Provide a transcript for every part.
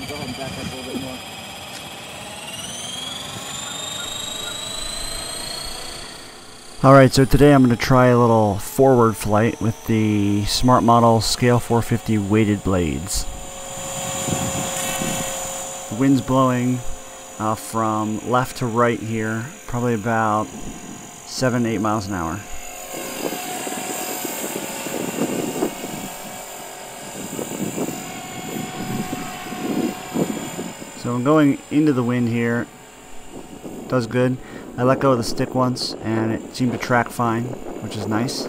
go ahead and back up a little bit more. Alright, so today I'm going to try a little forward flight with the Smart Model Scale 450 weighted blades. The wind's blowing uh, from left to right here, probably about 7 8 miles an hour. So I'm going into the wind here. Does good. I let go of the stick once and it seemed to track fine, which is nice.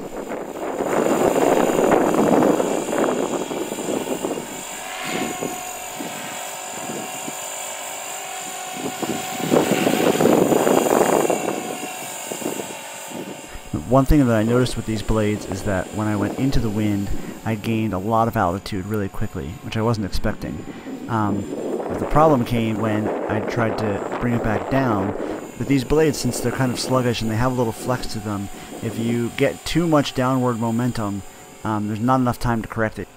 One thing that I noticed with these blades is that when I went into the wind, I gained a lot of altitude really quickly, which I wasn't expecting. Um, the problem came when I tried to bring it back down. But these blades, since they're kind of sluggish and they have a little flex to them, if you get too much downward momentum, um, there's not enough time to correct it.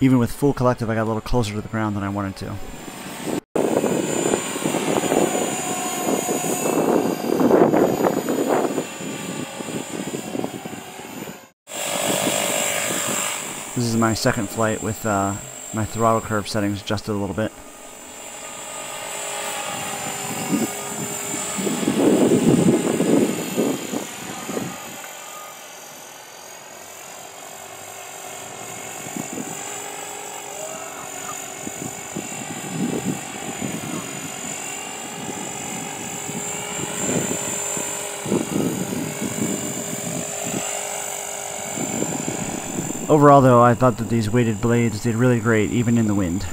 Even with full collective, I got a little closer to the ground than I wanted to. This is my second flight with uh, my throttle curve settings adjusted a little bit. Overall though, I thought that these weighted blades did really great even in the wind.